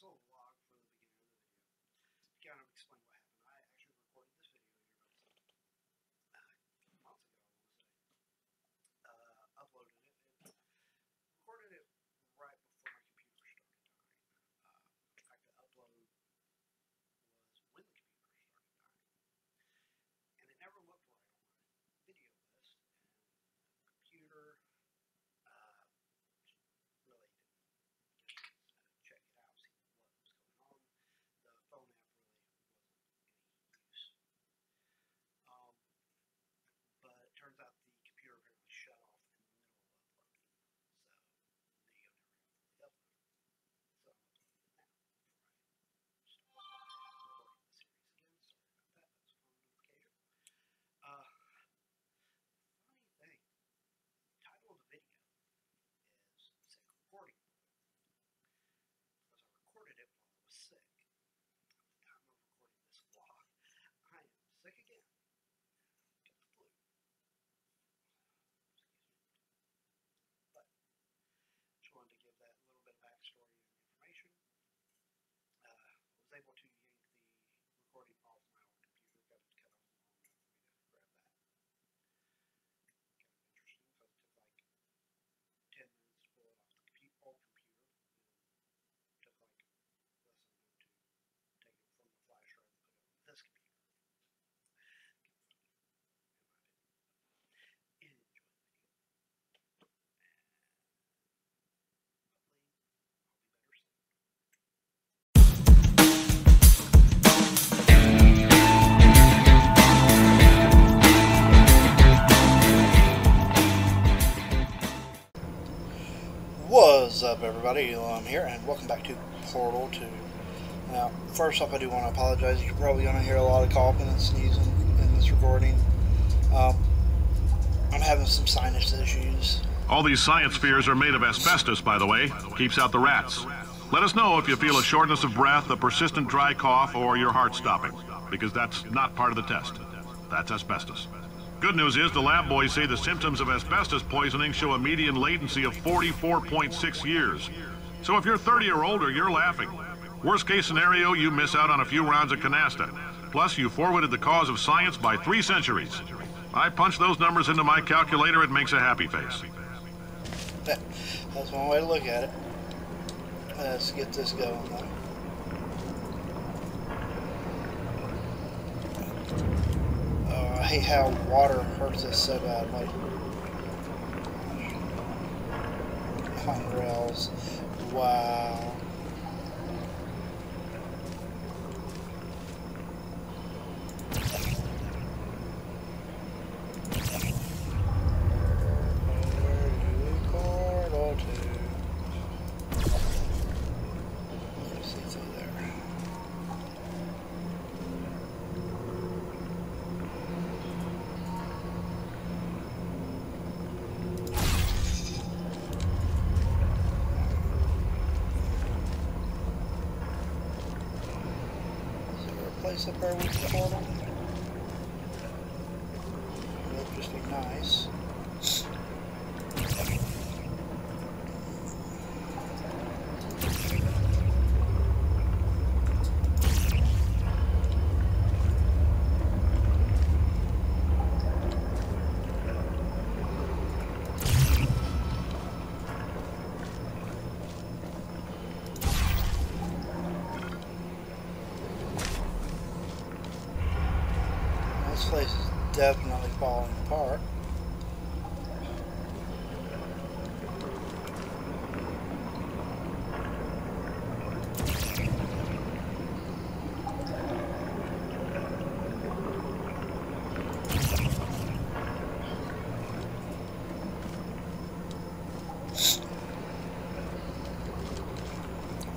this little everybody? Elohem here, and welcome back to Portal 2. Now, first off, I do want to apologize. You're probably going to hear a lot of coughing and sneezing in this recording. Um, I'm having some sinus issues. All these science spheres are made of asbestos, by the way. Keeps out the rats. Let us know if you feel a shortness of breath, a persistent dry cough, or your heart stopping, because that's not part of the test. That's asbestos. Good news is the lab boys say the symptoms of asbestos poisoning show a median latency of 44.6 years. So if you're 30 or older, you're laughing. Worst case scenario, you miss out on a few rounds of canasta. Plus, you forwarded the cause of science by three centuries. I punch those numbers into my calculator, it makes a happy face. That's one way to look at it. Let's get this going, though. Oh, I hate how water hurts us so badly. On rails. Wow. Where do we portal to? Let's see, it's over there. Is there a place up there we can portal? That'd just be nice. This place is definitely falling apart.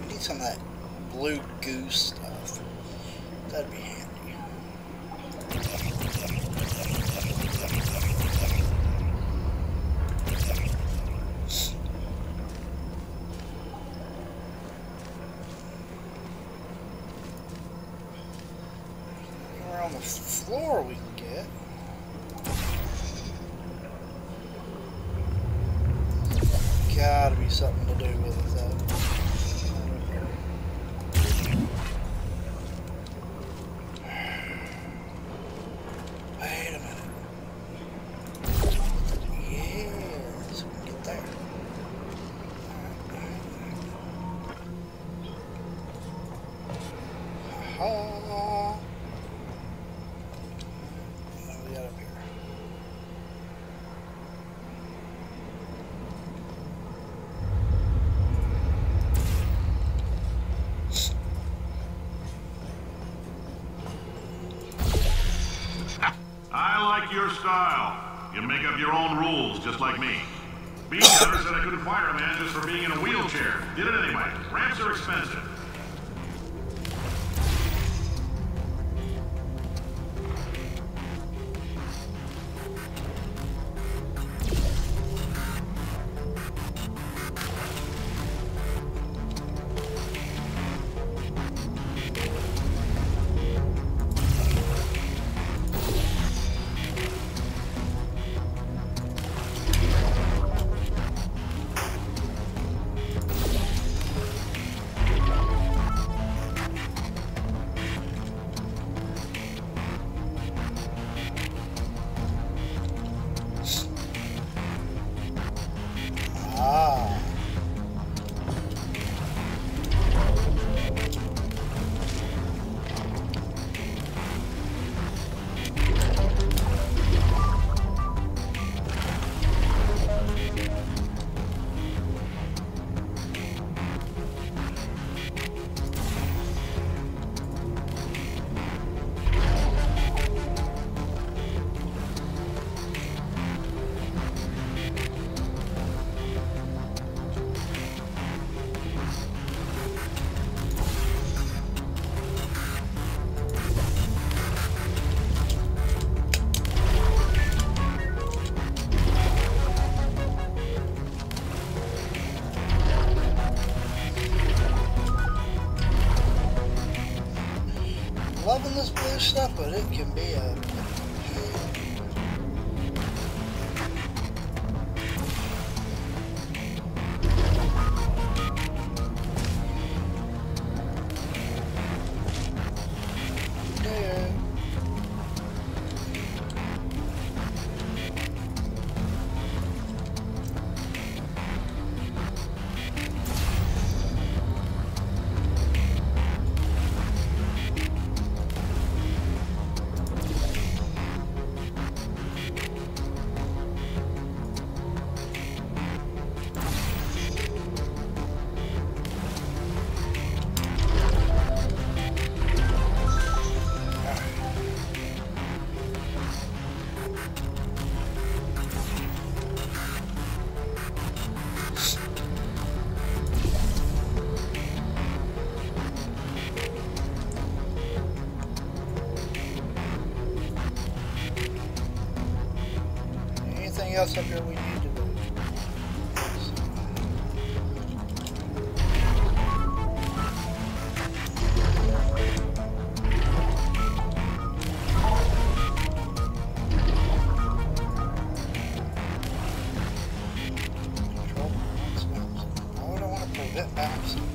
We need some of that blue goose stuff. That'd be handy. Floor we can get. Gotta be something to do with it Did it anyway. Ramps are expensive. Blue stuff, but it can be a else up here we need to do? Control I don't want to prevent bouncing.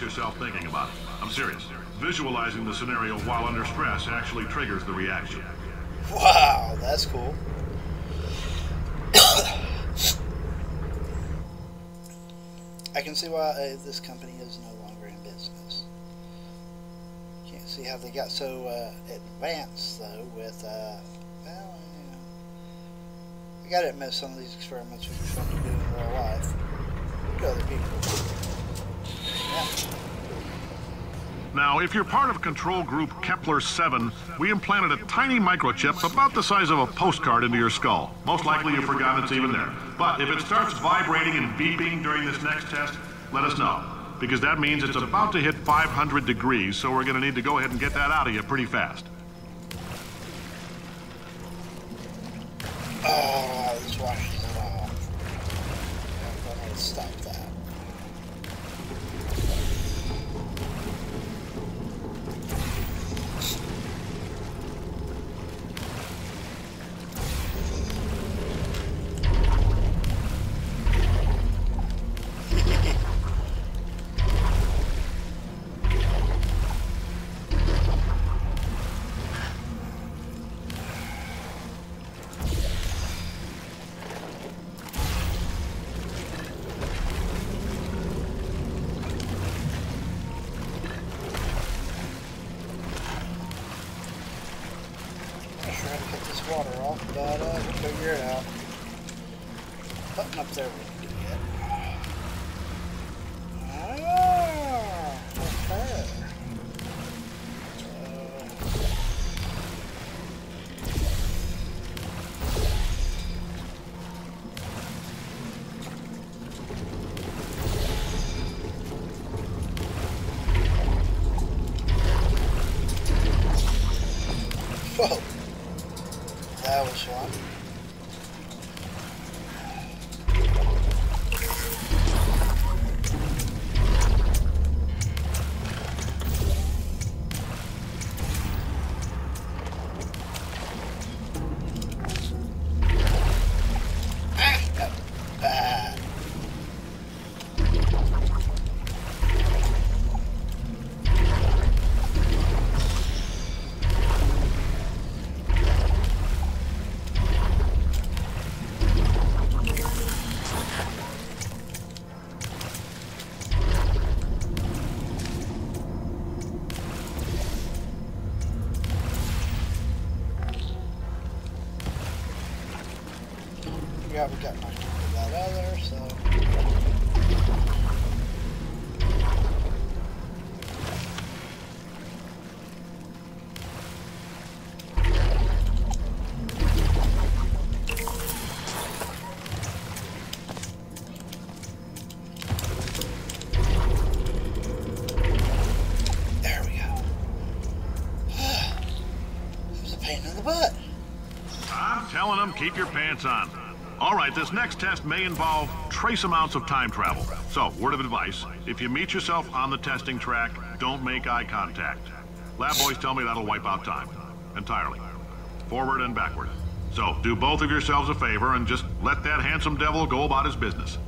Yourself thinking about it. I'm serious. Visualizing the scenario while under stress actually triggers the reaction. Wow, that's cool. I can see why uh, this company is no longer in business. Can't see how they got so uh, advanced though with uh, well, I gotta admit, some of these experiments would be fun to do in real life. To other people. Now, if you're part of control group Kepler 7, we implanted a tiny microchip about the size of a postcard into your skull. Most likely you've forgotten it's even there. But if it starts vibrating and beeping during this next test, let us know. Because that means it's about to hit 500 degrees, so we're going to need to go ahead and get that out of you pretty fast. Oh, this keep your pants on. All right, this next test may involve trace amounts of time travel. So, word of advice, if you meet yourself on the testing track, don't make eye contact. Lab boys tell me that'll wipe out time. Entirely. Forward and backward. So, do both of yourselves a favor and just let that handsome devil go about his business.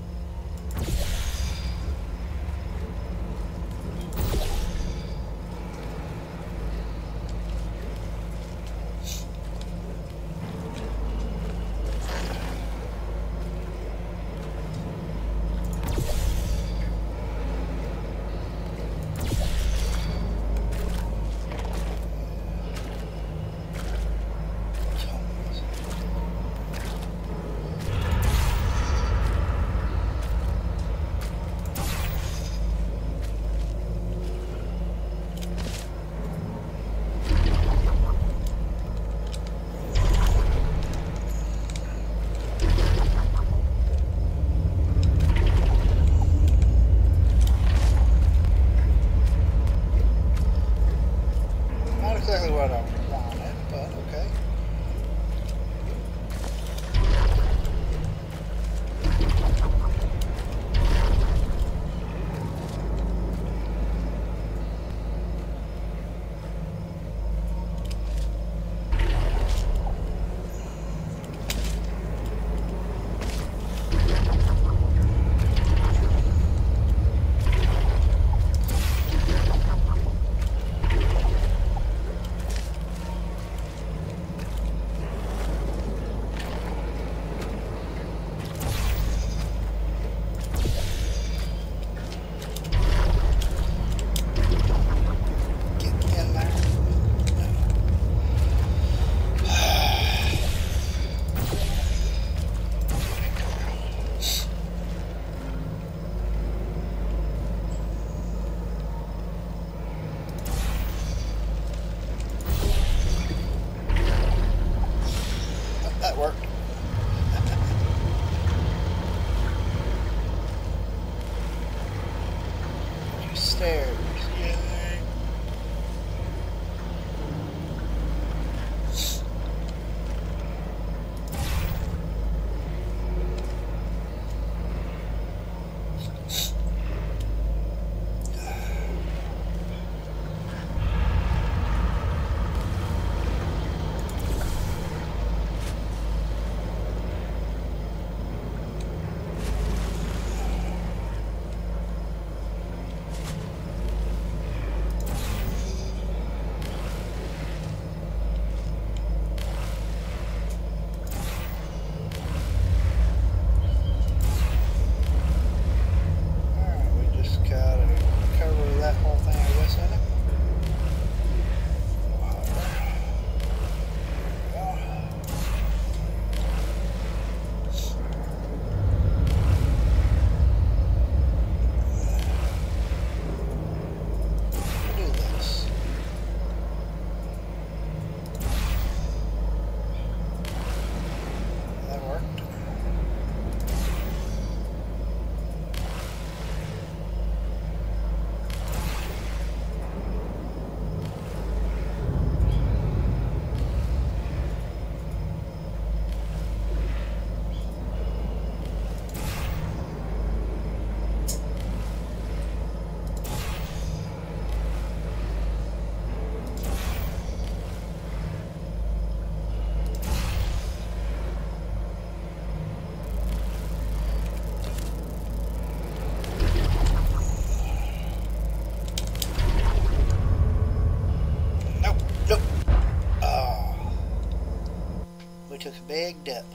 took a big dip.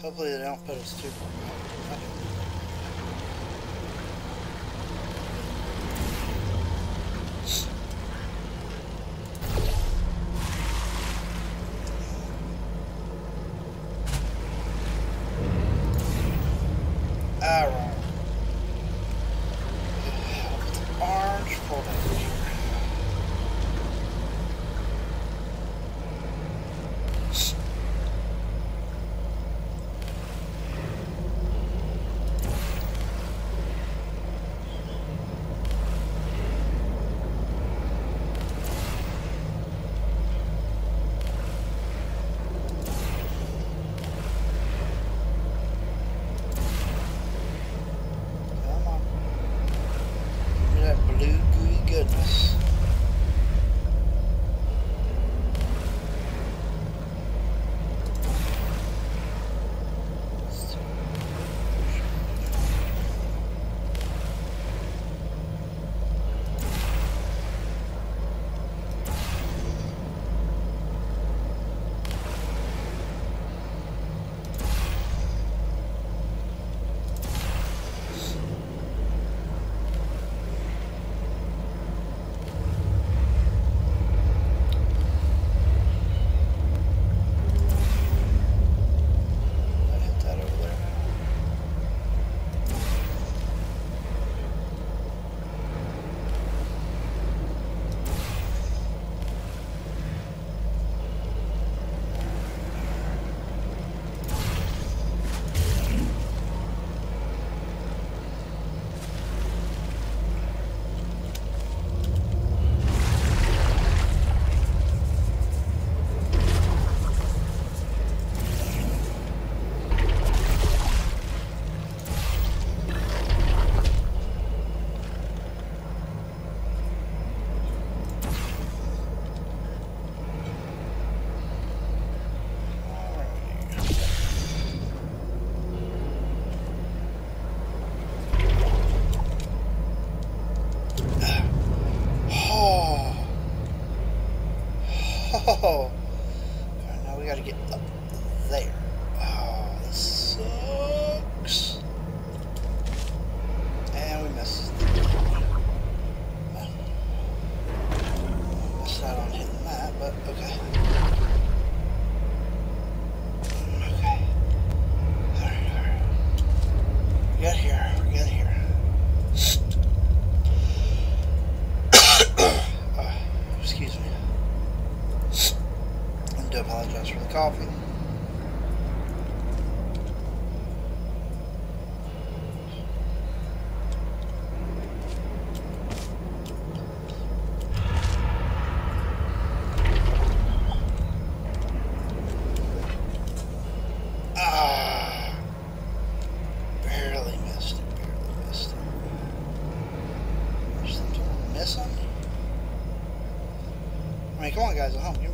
Hopefully they don't put us through.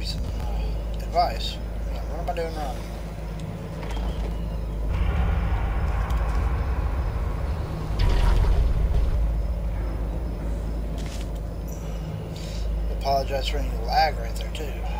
Some uh, advice. Yeah, what am I doing wrong? Apologize for any lag right there too.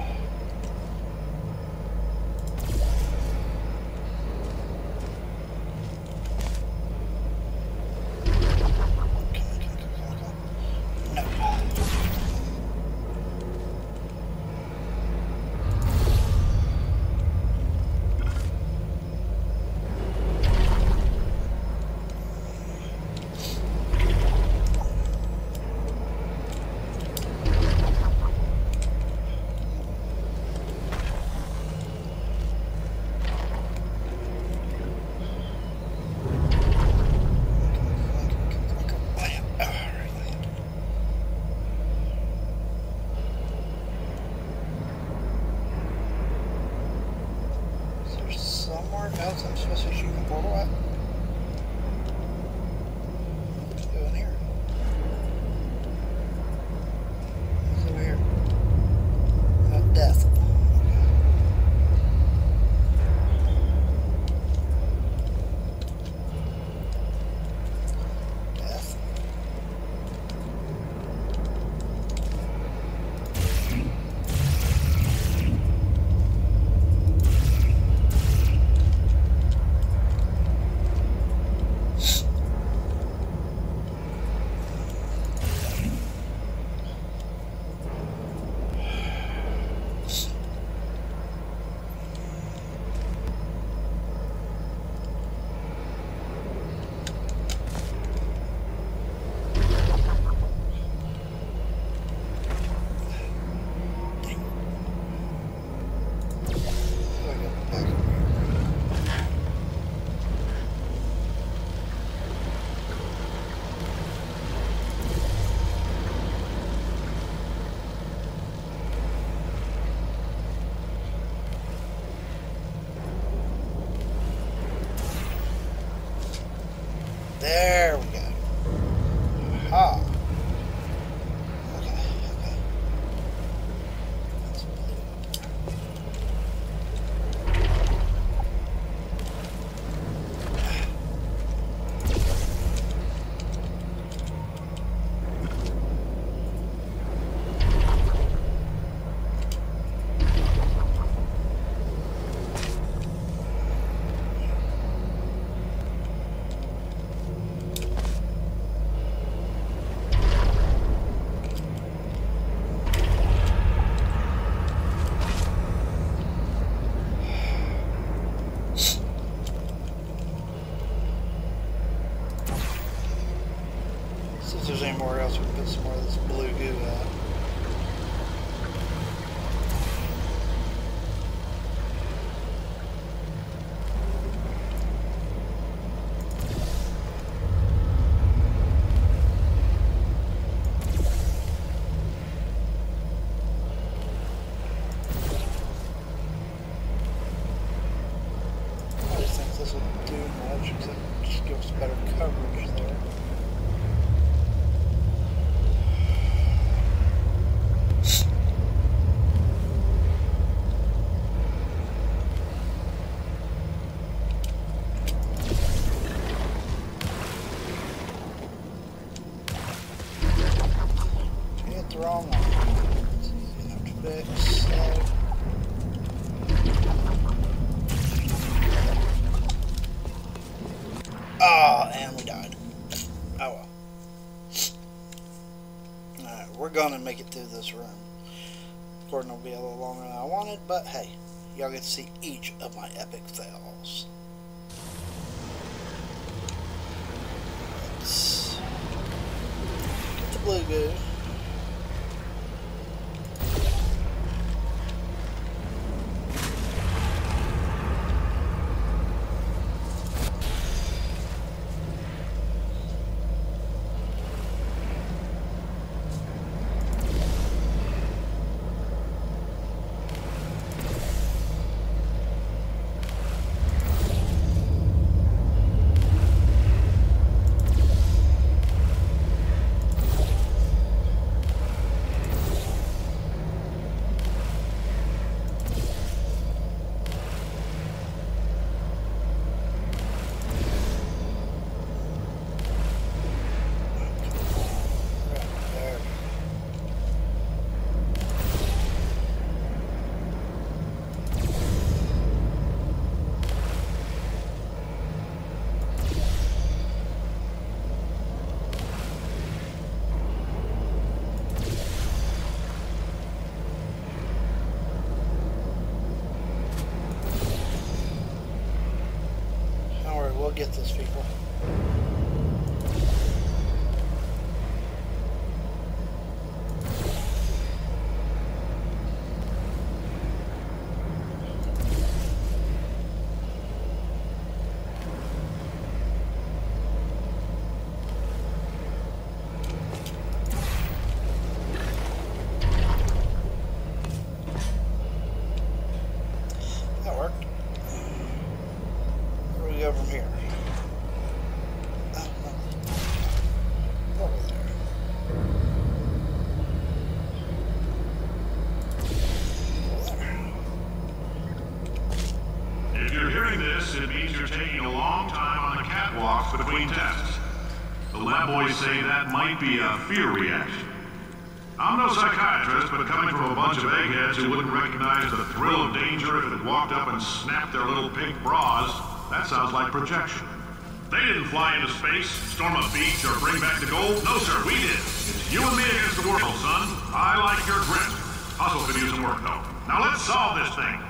Anywhere else we can put some more of this blue goo at. I just think this will do much except just give us better coverage there. Hit the wrong one. It's easy enough to fix. So. Oh, and we died. Oh well. Alright, we're gonna make it through this room. Will be a little longer than I wanted, but hey, y'all get to see each of my epic fails. 行こう。Say that might be a fear reaction. I'm no psychiatrist, but coming from a bunch of eggheads who wouldn't recognize the thrill of danger if it walked up and snapped their little pink bras, that sounds like projection. They didn't fly into space, storm a beach, or bring back the gold. No, sir, we did. It's you and me against the world, son. I like your grit. Hustle could use some work, though. Now let's solve this thing.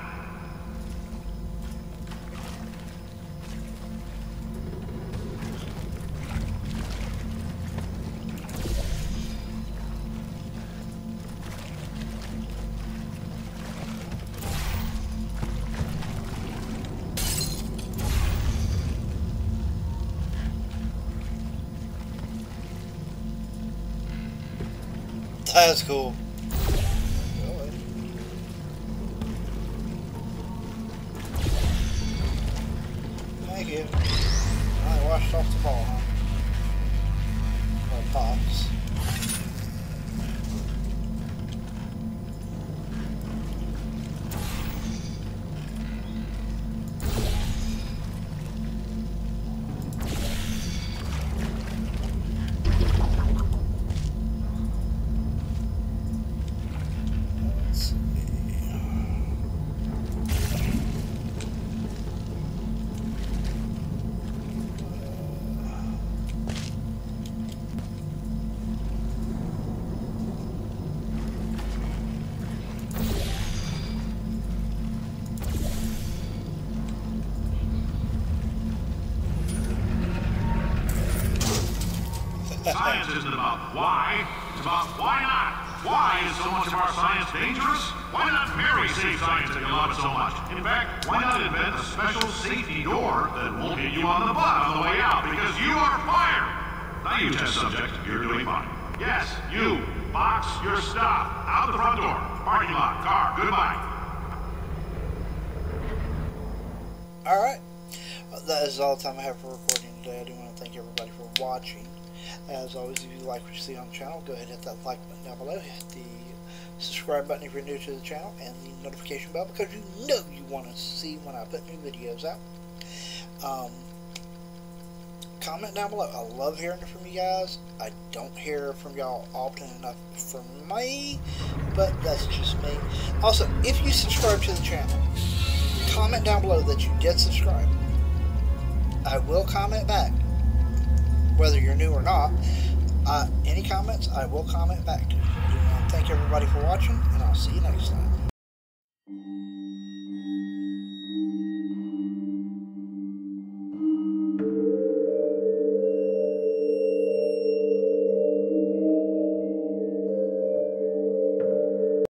That's cool. Alright. That is all the time I have for recording today. I do want to thank everybody for watching. As always, if you like what you see on the channel, go ahead and hit that like button down below. Hit the subscribe button if you're new to the channel, and the notification bell because you know you want to see when I put new videos out. Um, comment down below. I love hearing from you guys. I don't hear from y'all often enough for me, but that's just me. Also, if you subscribe to the channel, comment down below that you did subscribe. I will comment back, whether you're new or not. Uh, any comments, I will comment back thank everybody for watching, and I'll see you.